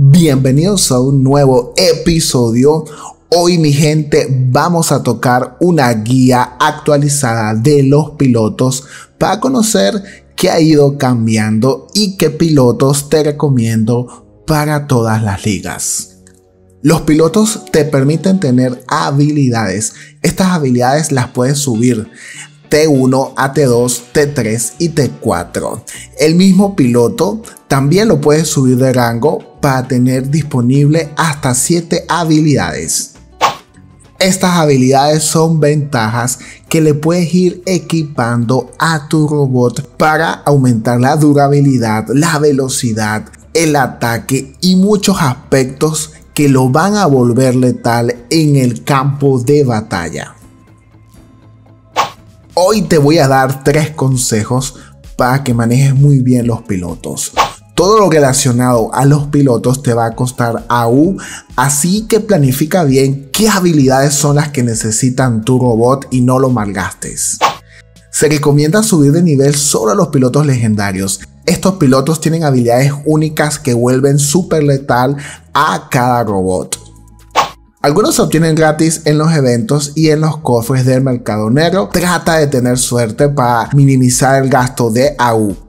Bienvenidos a un nuevo episodio. Hoy mi gente vamos a tocar una guía actualizada de los pilotos para conocer qué ha ido cambiando y qué pilotos te recomiendo para todas las ligas. Los pilotos te permiten tener habilidades. Estas habilidades las puedes subir T1, AT2, T3 y T4. El mismo piloto también lo puedes subir de rango para tener disponible hasta 7 habilidades. Estas habilidades son ventajas que le puedes ir equipando a tu robot para aumentar la durabilidad, la velocidad, el ataque y muchos aspectos que lo van a volver letal en el campo de batalla. Hoy te voy a dar tres consejos para que manejes muy bien los pilotos. Todo lo relacionado a los pilotos te va a costar AU, así que planifica bien qué habilidades son las que necesitan tu robot y no lo malgastes. Se recomienda subir de nivel solo a los pilotos legendarios. Estos pilotos tienen habilidades únicas que vuelven súper letal a cada robot. Algunos se obtienen gratis en los eventos y en los cofres del mercado negro. Trata de tener suerte para minimizar el gasto de AU.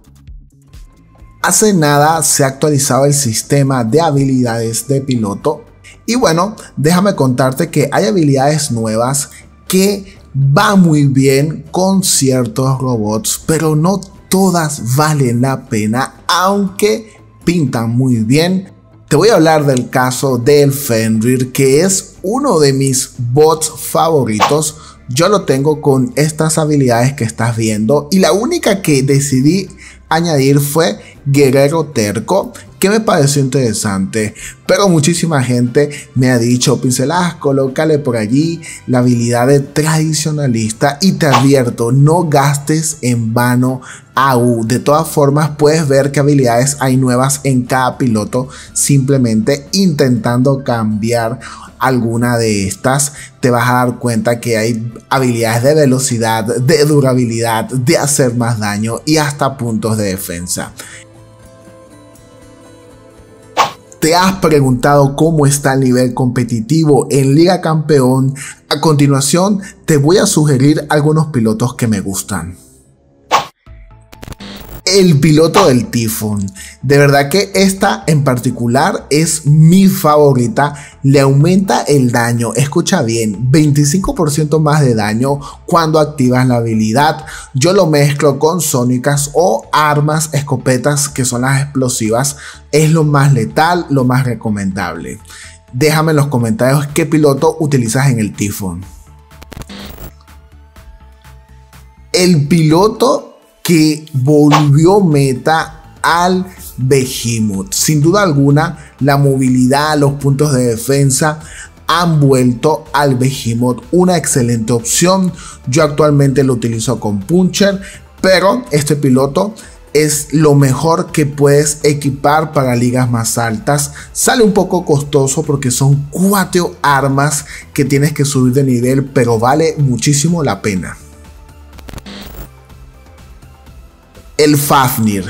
Hace nada se ha actualizado el sistema de habilidades de piloto. Y bueno, déjame contarte que hay habilidades nuevas que van muy bien con ciertos robots, pero no todas valen la pena, aunque pintan muy bien te voy a hablar del caso del Fenrir, que es uno de mis bots favoritos. Yo lo tengo con estas habilidades que estás viendo y la única que decidí añadir fue Guerrero Terco, que me pareció interesante. Pero muchísima gente me ha dicho, pinceladas, colócale por allí la habilidad de tradicionalista y te advierto, no gastes en vano AU. De todas formas, puedes ver qué habilidades hay nuevas en cada piloto simplemente intentando cambiar alguna de estas, te vas a dar cuenta que hay habilidades de velocidad, de durabilidad, de hacer más daño y hasta puntos de defensa. ¿Te has preguntado cómo está el nivel competitivo en Liga Campeón? A continuación te voy a sugerir algunos pilotos que me gustan el piloto del tifón. De verdad que esta en particular es mi favorita. Le aumenta el daño, escucha bien, 25% más de daño cuando activas la habilidad. Yo lo mezclo con sónicas o armas escopetas que son las explosivas. Es lo más letal, lo más recomendable. Déjame en los comentarios qué piloto utilizas en el tifón. El piloto que volvió meta al Behemoth. Sin duda alguna, la movilidad, los puntos de defensa han vuelto al Behemoth una excelente opción. Yo actualmente lo utilizo con Puncher, pero este piloto es lo mejor que puedes equipar para ligas más altas. Sale un poco costoso porque son cuatro armas que tienes que subir de nivel, pero vale muchísimo la pena. El Fafnir.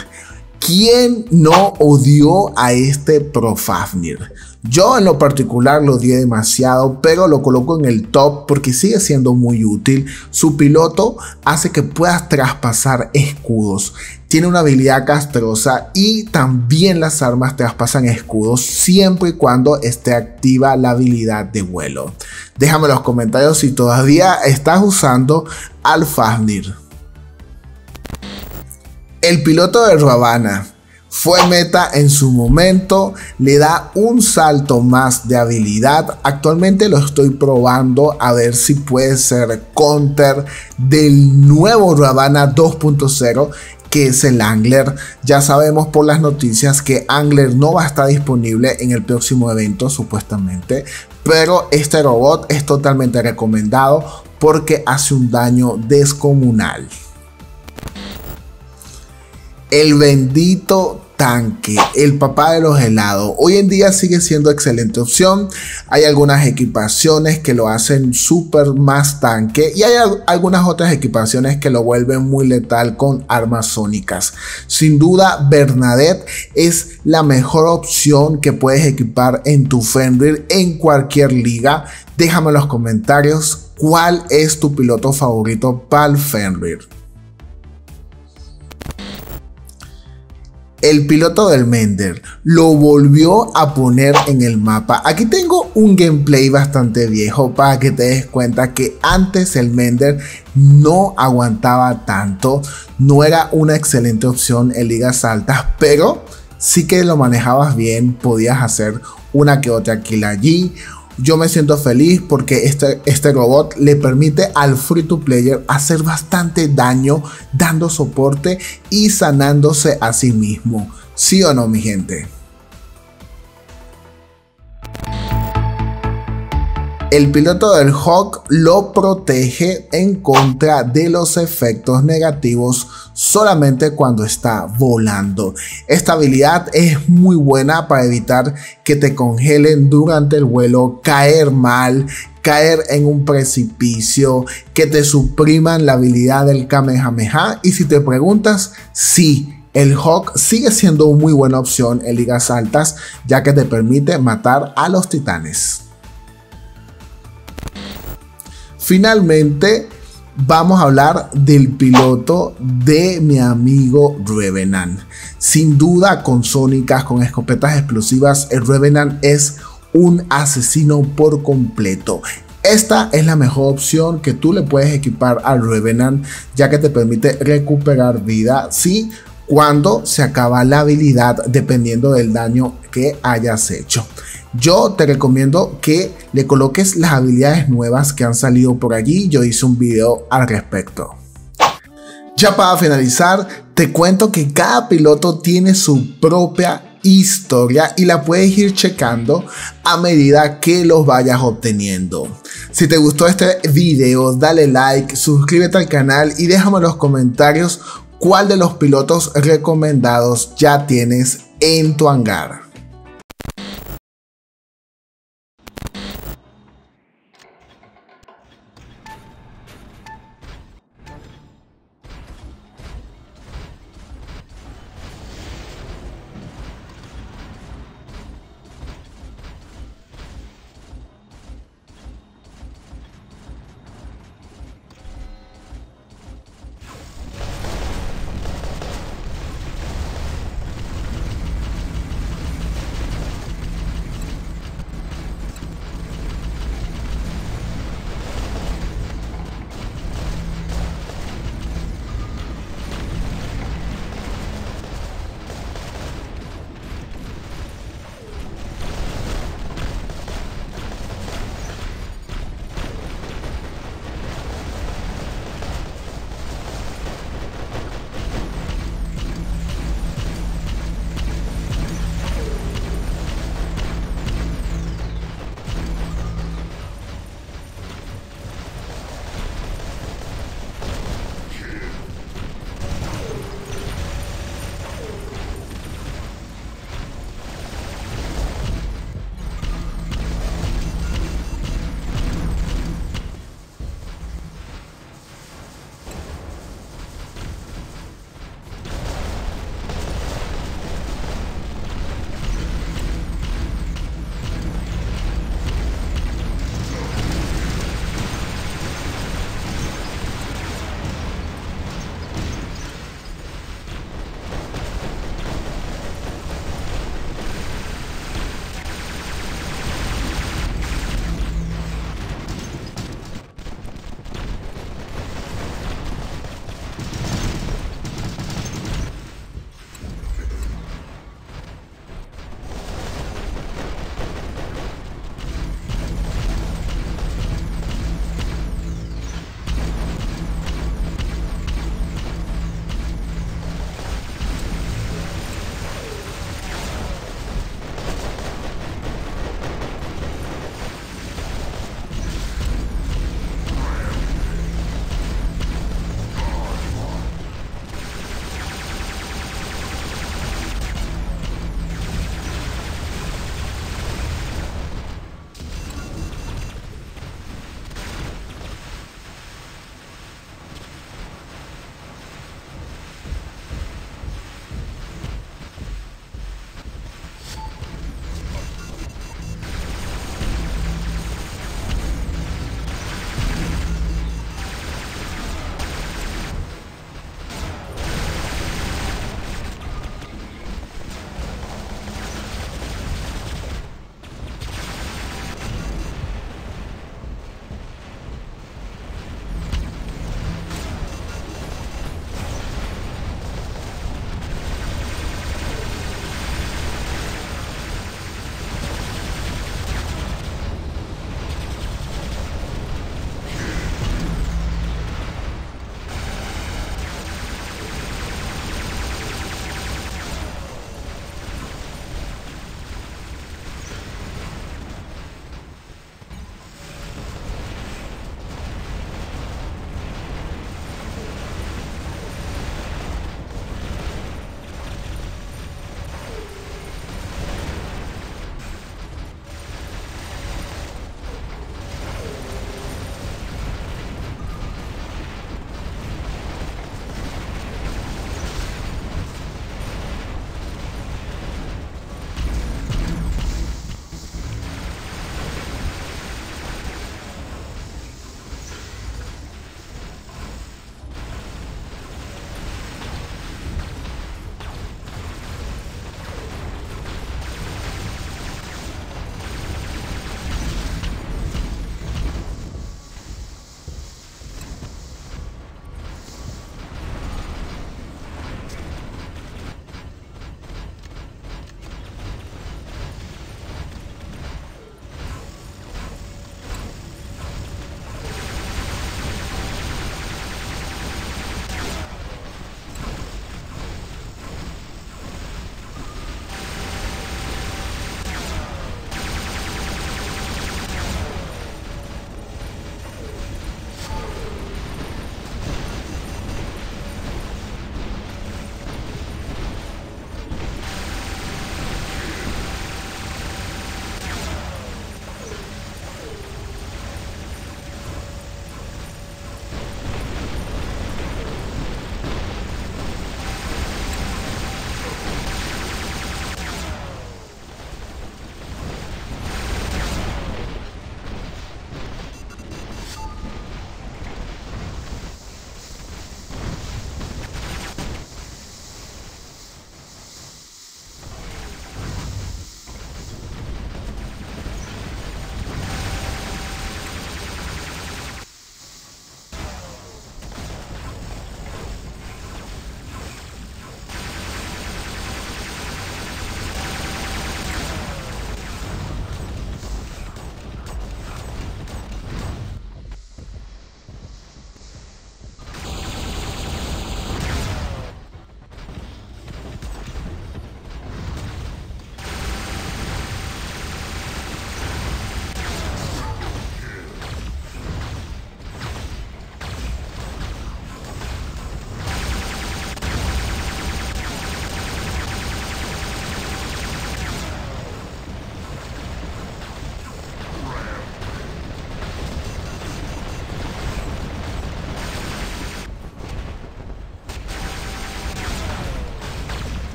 ¿Quién no odió a este Pro Fafnir? Yo en lo particular lo odié demasiado, pero lo coloco en el top porque sigue siendo muy útil. Su piloto hace que puedas traspasar escudos. Tiene una habilidad castrosa y también las armas traspasan escudos siempre y cuando esté activa la habilidad de vuelo. Déjame en los comentarios si todavía estás usando al Fafnir. El piloto de Ravana fue meta en su momento, le da un salto más de habilidad. Actualmente lo estoy probando a ver si puede ser counter del nuevo Ravana 2.0 que es el Angler. Ya sabemos por las noticias que Angler no va a estar disponible en el próximo evento supuestamente, pero este robot es totalmente recomendado porque hace un daño descomunal el bendito tanque, el papá de los helados. Hoy en día sigue siendo excelente opción. Hay algunas equipaciones que lo hacen súper más tanque y hay algunas otras equipaciones que lo vuelven muy letal con armas sónicas. Sin duda, Bernadette es la mejor opción que puedes equipar en tu Fenrir en cualquier liga. Déjame en los comentarios cuál es tu piloto favorito para el Fenrir. El piloto del Mender lo volvió a poner en el mapa. Aquí tengo un gameplay bastante viejo para que te des cuenta que antes el Mender no aguantaba tanto, no era una excelente opción en ligas altas, pero sí que lo manejabas bien, podías hacer una que otra kill allí, yo me siento feliz porque este, este robot le permite al free to player hacer bastante daño dando soporte y sanándose a sí mismo. ¿Sí o no, mi gente? El piloto del Hawk lo protege en contra de los efectos negativos solamente cuando está volando. Esta habilidad es muy buena para evitar que te congelen durante el vuelo, caer mal, caer en un precipicio, que te supriman la habilidad del Kamehameha. Y si te preguntas, sí. El Hawk sigue siendo una muy buena opción en ligas altas ya que te permite matar a los titanes. Finalmente, vamos a hablar del piloto de mi amigo Revenant. Sin duda, con sónicas, con escopetas explosivas, el Revenant es un asesino por completo. Esta es la mejor opción que tú le puedes equipar al Revenant, ya que te permite recuperar vida si cuando se acaba la habilidad dependiendo del daño que hayas hecho. Yo te recomiendo que le coloques las habilidades nuevas que han salido por allí. Yo hice un video al respecto. Ya para finalizar, te cuento que cada piloto tiene su propia historia y la puedes ir checando a medida que los vayas obteniendo. Si te gustó este video, dale like, suscríbete al canal y déjame en los comentarios cuál de los pilotos recomendados ya tienes en tu hangar.